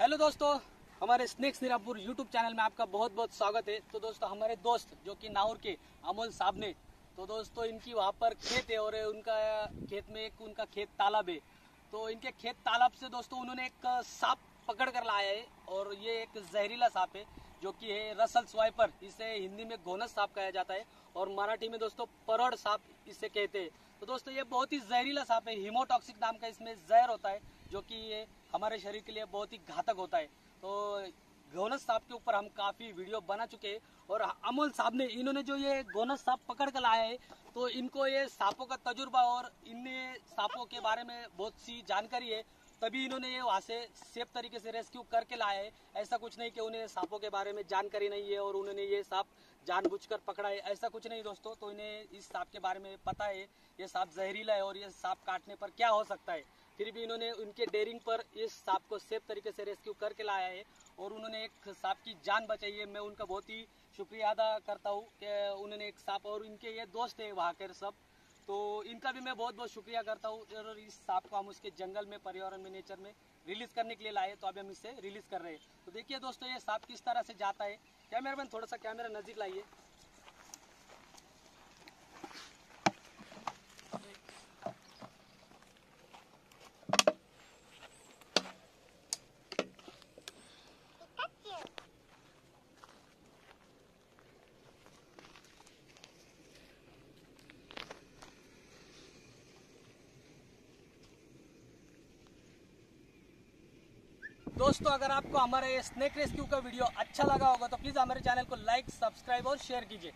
Hello दोस्तों, हमारे snacks निरापुर YouTube channel में आपका बहुत बहुत स्वागत है। तो दोस्तों, हमारे दोस्त जो कि नाहौर के अमोल साहब ने तो दोस्तों, इनकी वहाँ पर खेत है और उनका खेत में एक उनका खेत तालाब है। तो इनके खेत तालाब से दोस्तों, उन्होंने एक सांप पकड़ कर लाया है और ये एक जहरीला सांप है, जो कि है रसल स्वाइपर इसे हिंदी में घोनस सांप कहा जाता है और मराठी में दोस्तों, परोड़ सांप इसे कहते हैं। तो दोस्तों, ये बहुत ही जहरीला सांप है, हिमोटॉक्सिक नाम का इसमें जहर होता है। जो कि ये हमारे शरीर के लिए बहुत ही घातक होता है। तो गोनस सांप के ऊपर हम काफ़ी वीडियो बना चुके हैं और अमोल साहब ने, इन्होंने जो ये गोनस सांप पकड़ कर लाया है तो इनको ये सांपों का तजुर्बा और इनने सांपों के बारे में बहुत सी जानकारी है। तभी इन्होंने ये वहाँ से सेफ़ तरीके से रेस्क्यू करके है। ऐसा कुछ नहीं कि उन्हें सांपों के बारे में जानकारी नहीं है और उन्होंने ये सांप जानबूझकर पकड़ा है। ऐसा कुछ नहीं दोस्तों तो इन्हें इस सांप के बारे में पता है, ये सांप जहरीला है और ये सांप काटने पर क्या हो सकता है। फिर भी इन्होंने उनके डेयरिंग पर इस सांप को सेफ़ तरीके से रेस्क्यू करके लाया है और उन्होंने एक सांप की जान बचाई है। मैं उनका बहुत ही शुक्रिया अदा करता हूँ कि उन्होंने एक सांप और इनके ये दोस्त है वहाँ के सब। तो इनका भी मैं बहुत बहुत शुक्रिया करता हूँ और इस सांप को हम उसके जंगल में, पर्यावरण में नेचर में रिलीज़ करने के लिए लाए तो अभी हम इसे रिलीज़ कर रहे हैं। तो देखिए दोस्तों, ये सांप किस तरह से जाता है? कैमरा मैन थोड़ा सा कैमरा नज़दीक लाइए। दोस्तों, अगर आपको हमारा ये स्नेक रेस्क्यू का वीडियो अच्छा लगा होगा तो प्लीज़ हमारे चैनल को लाइक सब्सक्राइब और शेयर कीजिए।